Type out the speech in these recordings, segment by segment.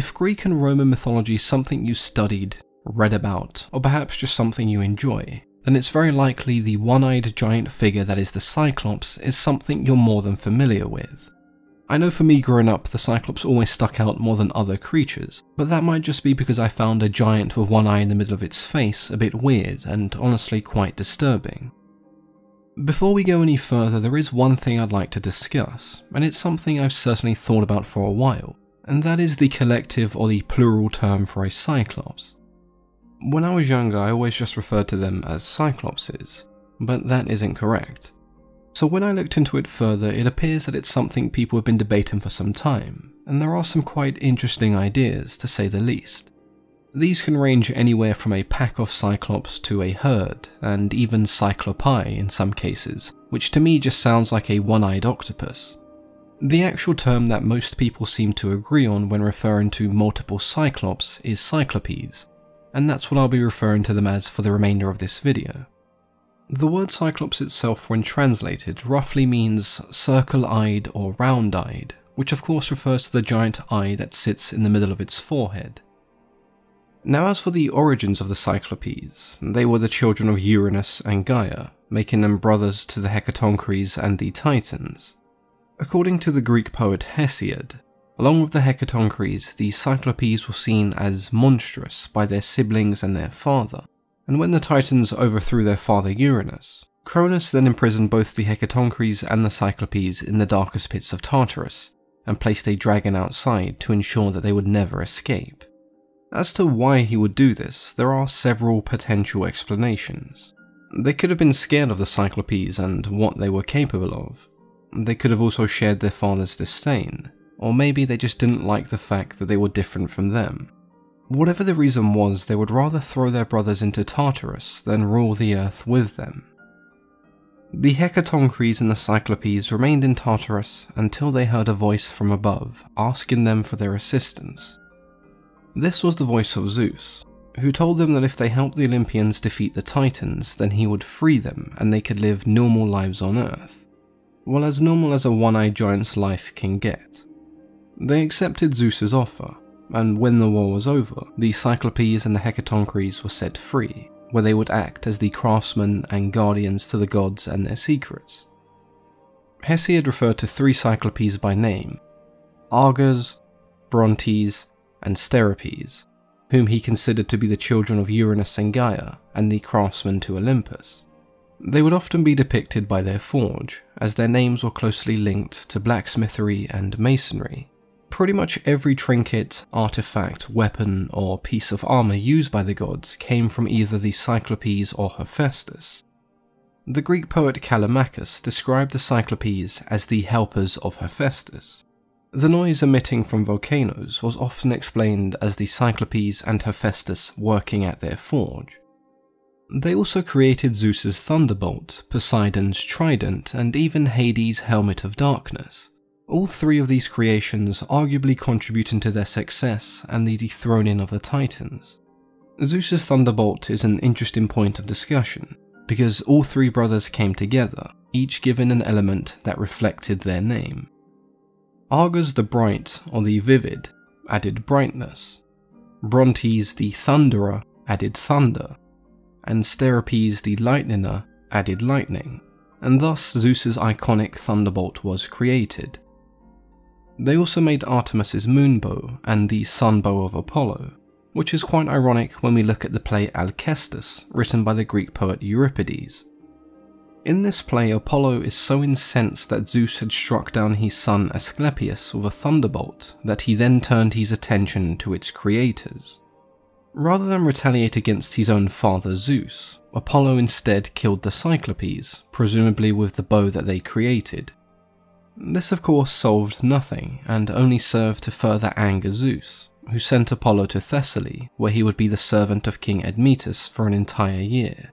If Greek and Roman mythology is something you studied, read about, or perhaps just something you enjoy, then it's very likely the one eyed giant figure that is the Cyclops is something you're more than familiar with. I know for me growing up, the Cyclops always stuck out more than other creatures, but that might just be because I found a giant with one eye in the middle of its face a bit weird and honestly quite disturbing. Before we go any further, there is one thing I'd like to discuss, and it's something I've certainly thought about for a while, and that is the collective or the plural term for a Cyclops. When I was younger, I always just referred to them as Cyclopses, but that isn't correct. So when I looked into it further, it appears that it's something people have been debating for some time, and there are some quite interesting ideas, to say the least. These can range anywhere from a pack of Cyclops to a herd, and even Cyclopi in some cases, which to me just sounds like a one-eyed octopus. The actual term that most people seem to agree on when referring to multiple Cyclops is Cyclopes, and that's what I'll be referring to them as for the remainder of this video. The word Cyclops itself, when translated, roughly means circle eyed or round eyed, which of course refers to the giant eye that sits in the middle of its forehead. Now, as for the origins of the Cyclopes, they were the children of Uranus and Gaia, making them brothers to the Hecatonchires and the Titans. According to the Greek poet Hesiod, along with the Hecatonchires, the Cyclopes were seen as monstrous by their siblings and their father, and when the Titans overthrew their father Uranus, Cronus then imprisoned both the Hecatonchires and the Cyclopes in the darkest pits of Tartarus, and placed a dragon outside to ensure that they would never escape. As to why he would do this, there are several potential explanations. They could have been scared of the Cyclopes and what they were capable of. They could have also shared their father's disdain, or maybe they just didn't like the fact that they were different from them. Whatever the reason was, they would rather throw their brothers into Tartarus than rule the earth with them. The Hecatonchires and the Cyclopes remained in Tartarus until they heard a voice from above asking them for their assistance. This was the voice of Zeus, who told them that if they helped the Olympians defeat the Titans, then he would free them and they could live normal lives on Earth. Well, as normal as a one eyed giant's life can get. They accepted Zeus's offer, and when the war was over, the Cyclopes and the Hecatonchires were set free, where they would act as the craftsmen and guardians to the gods and their secrets. Hesiod referred to three Cyclopes by name Arges, Brontes, and Steropes, whom he considered to be the children of Uranus and Gaia and the craftsmen to Olympus. They would often be depicted by their forge, as their names were closely linked to blacksmithery and masonry, Pretty much every trinket, artifact, weapon, or piece of armor used by the gods came from either the Cyclopes or Hephaestus. The Greek poet Callimachus described the Cyclopes as the helpers of Hephaestus. The noise emitting from volcanoes was often explained as the Cyclopes and Hephaestus working at their forge. They also created Zeus's thunderbolt, Poseidon's trident, and even Hades' helmet of darkness. All three of these creations arguably contributing to their success and the dethroning of the Titans. Zeus's Thunderbolt is an interesting point of discussion, because all three brothers came together, each given an element that reflected their name. Arges the Bright, or the Vivid, added brightness. Brontes the Thunderer added thunder, and Steropes the Lightninger added lightning, and thus Zeus's iconic thunderbolt was created. They also made Artemis's moonbow and the sunbow of Apollo, which is quite ironic when we look at the play Alcestis, written by the Greek poet Euripides. In this play, Apollo is so incensed that Zeus had struck down his son Asclepius with a thunderbolt that he then turned his attention to its creators. Rather than retaliate against his own father Zeus, Apollo instead killed the Cyclopes, presumably with the bow that they created, this of course solved nothing, and only served to further anger Zeus, who sent Apollo to Thessaly, where he would be the servant of King Admetus for an entire year.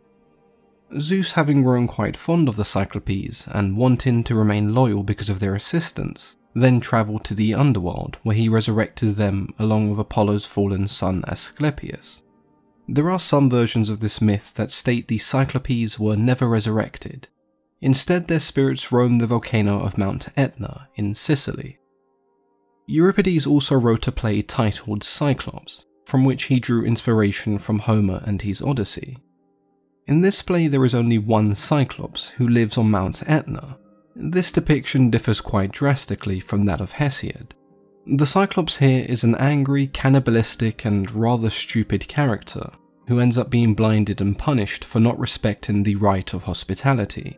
Zeus having grown quite fond of the Cyclopes and wanting to remain loyal because of their assistance, then travelled to the underworld where he resurrected them along with Apollo's fallen son Asclepius. There are some versions of this myth that state the Cyclopes were never resurrected, Instead, their spirits roam the volcano of Mount Etna in Sicily. Euripides also wrote a play titled Cyclops, from which he drew inspiration from Homer and his Odyssey. In this play, there is only one Cyclops who lives on Mount Etna. This depiction differs quite drastically from that of Hesiod. The Cyclops here is an angry, cannibalistic, and rather stupid character who ends up being blinded and punished for not respecting the right of hospitality.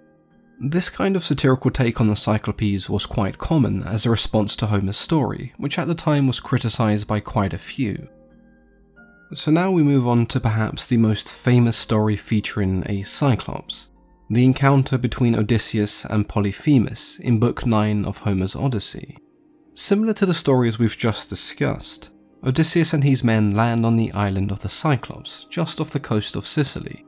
This kind of satirical take on the Cyclopes was quite common as a response to Homer's story, which at the time was criticised by quite a few. So now we move on to perhaps the most famous story featuring a Cyclops, the encounter between Odysseus and Polyphemus in Book 9 of Homer's Odyssey. Similar to the stories we've just discussed, Odysseus and his men land on the island of the Cyclops, just off the coast of Sicily.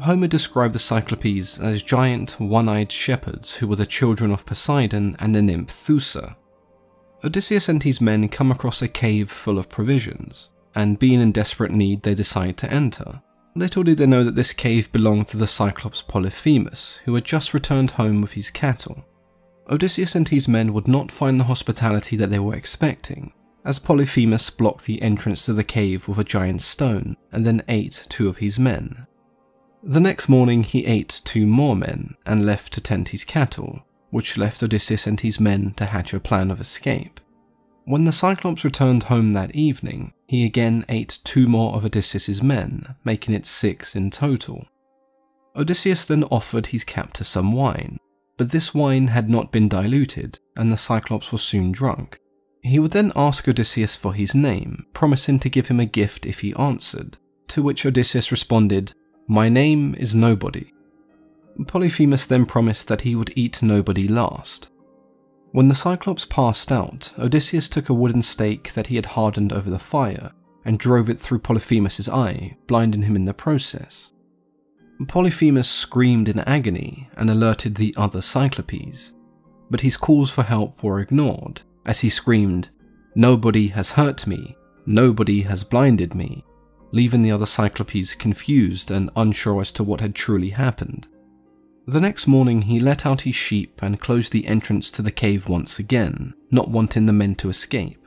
Homer described the Cyclopes as giant, one-eyed shepherds who were the children of Poseidon and the nymph Thoosa. Odysseus and his men come across a cave full of provisions, and being in desperate need, they decide to enter. Little did they know that this cave belonged to the Cyclops Polyphemus, who had just returned home with his cattle. Odysseus and his men would not find the hospitality that they were expecting, as Polyphemus blocked the entrance to the cave with a giant stone and then ate two of his men. The next morning he ate two more men and left to tend his cattle, which left Odysseus and his men to hatch a plan of escape. When the Cyclops returned home that evening, he again ate two more of Odysseus's men, making it six in total. Odysseus then offered his captor some wine, but this wine had not been diluted, and the Cyclops was soon drunk. He would then ask Odysseus for his name, promising to give him a gift if he answered, to which Odysseus responded, My name is Nobody. Polyphemus then promised that he would eat Nobody last, when the Cyclops passed out, Odysseus took a wooden stake that he had hardened over the fire and drove it through Polyphemus's eye, blinding him in the process. Polyphemus screamed in agony and alerted the other Cyclopes, but his calls for help were ignored as he screamed, Nobody has hurt me, nobody has blinded me, leaving the other Cyclopes confused and unsure as to what had truly happened. The next morning, he let out his sheep and closed the entrance to the cave once again, not wanting the men to escape.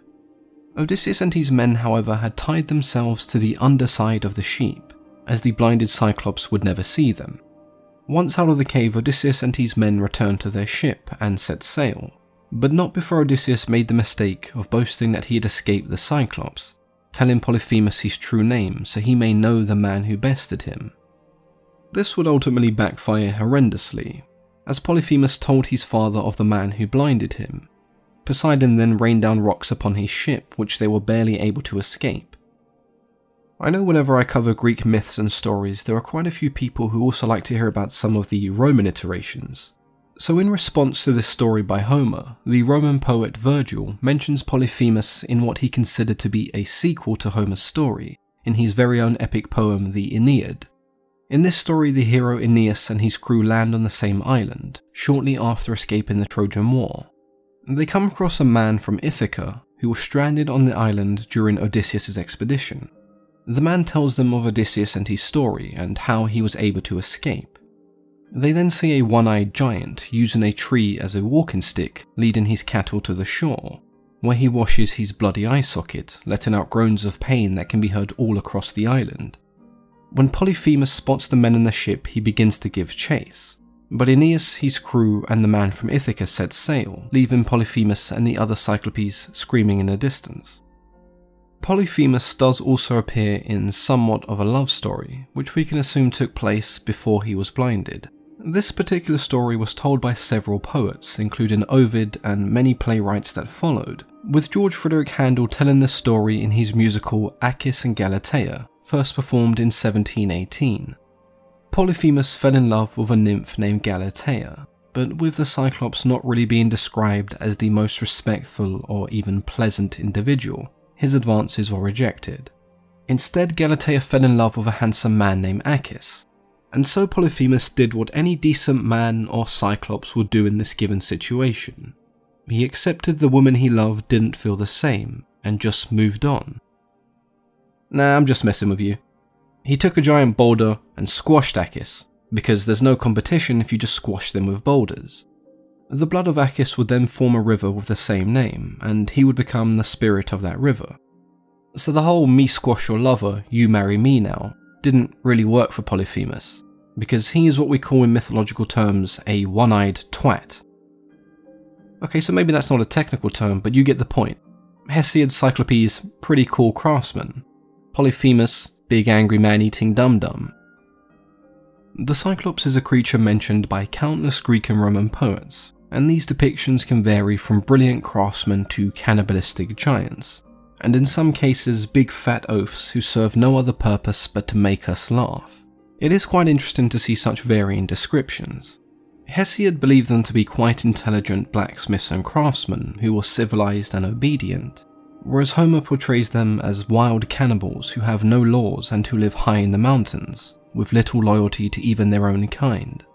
Odysseus and his men, however, had tied themselves to the underside of the sheep, as the blinded Cyclops would never see them. Once out of the cave, Odysseus and his men returned to their ship and set sail, but not before Odysseus made the mistake of boasting that he had escaped the Cyclops, telling Polyphemus his true name so he may know the man who bested him. This would ultimately backfire horrendously, as Polyphemus told his father of the man who blinded him. Poseidon then rained down rocks upon his ship, which they were barely able to escape. I know whenever I cover Greek myths and stories, there are quite a few people who also like to hear about some of the Roman iterations. So, in response to this story by Homer, the Roman poet Virgil mentions Polyphemus in what he considered to be a sequel to Homer's story, in his very own epic poem, the Aeneid. In this story, the hero Aeneas and his crew land on the same island, shortly after escaping the Trojan War. They come across a man from Ithaca who was stranded on the island during Odysseus' expedition. The man tells them of Odysseus and his story and how he was able to escape. They then see a one-eyed giant using a tree as a walking stick leading his cattle to the shore, where he washes his bloody eye socket, letting out groans of pain that can be heard all across the island. When Polyphemus spots the men in the ship, he begins to give chase. But Aeneas, his crew, and the man from Ithaca set sail, leaving Polyphemus and the other Cyclopes screaming in the distance. Polyphemus does also appear in somewhat of a love story, which we can assume took place before he was blinded. This particular story was told by several poets, including Ovid and many playwrights that followed, with George Frederick Handel telling the story in his musical Acis and Galatea, first performed in 1718. Polyphemus fell in love with a nymph named Galatea, but with the Cyclops not really being described as the most respectful or even pleasant individual, his advances were rejected. Instead, Galatea fell in love with a handsome man named Acis, and so Polyphemus did what any decent man or Cyclops would do in this given situation. He accepted the woman he loved didn't feel the same, and just moved on. Nah, I'm just messing with you. He took a giant boulder and squashed Acis, because there's no competition if you just squash them with boulders. The blood of Acis would then form a river with the same name, and he would become the spirit of that river. So the whole me squash your lover, you marry me now, didn't really work for Polyphemus, because he is what we call in mythological terms a one eyed twat. Okay, so maybe that's not a technical term, but you get the point. Hesiod Cyclopes, pretty cool craftsman. Polyphemus, big angry man eating dum dum. The Cyclops is a creature mentioned by countless Greek and Roman poets, and these depictions can vary from brilliant craftsmen to cannibalistic giants, and in some cases big fat oafs who serve no other purpose but to make us laugh. It is quite interesting to see such varying descriptions. Hesiod believed them to be quite intelligent blacksmiths and craftsmen who were civilized and obedient, whereas Homer portrays them as wild cannibals who have no laws and who live high in the mountains, with little loyalty to even their own kind.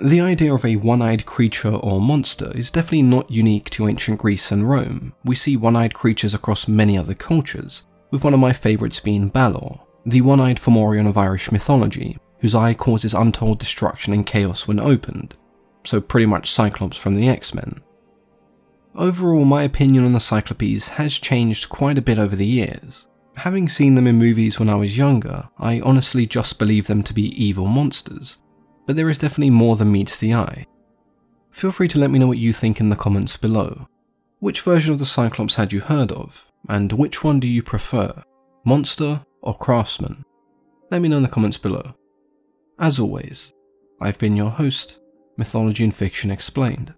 The idea of a one eyed creature or monster is definitely not unique to ancient Greece and Rome. We see one eyed creatures across many other cultures, with one of my favourites being Balor, the one eyed Fomorian of Irish mythology, whose eye causes untold destruction and chaos when opened. So, pretty much Cyclops from the X Men. Overall, my opinion on the Cyclopes has changed quite a bit over the years. Having seen them in movies when I was younger, I honestly just believed them to be evil monsters, but there is definitely more than meets the eye. Feel free to let me know what you think in the comments below. Which version of the Cyclops had you heard of, and which one do you prefer, Monster or Craftsman? Let me know in the comments below. As always, I've been your host, Mythology and Fiction Explained.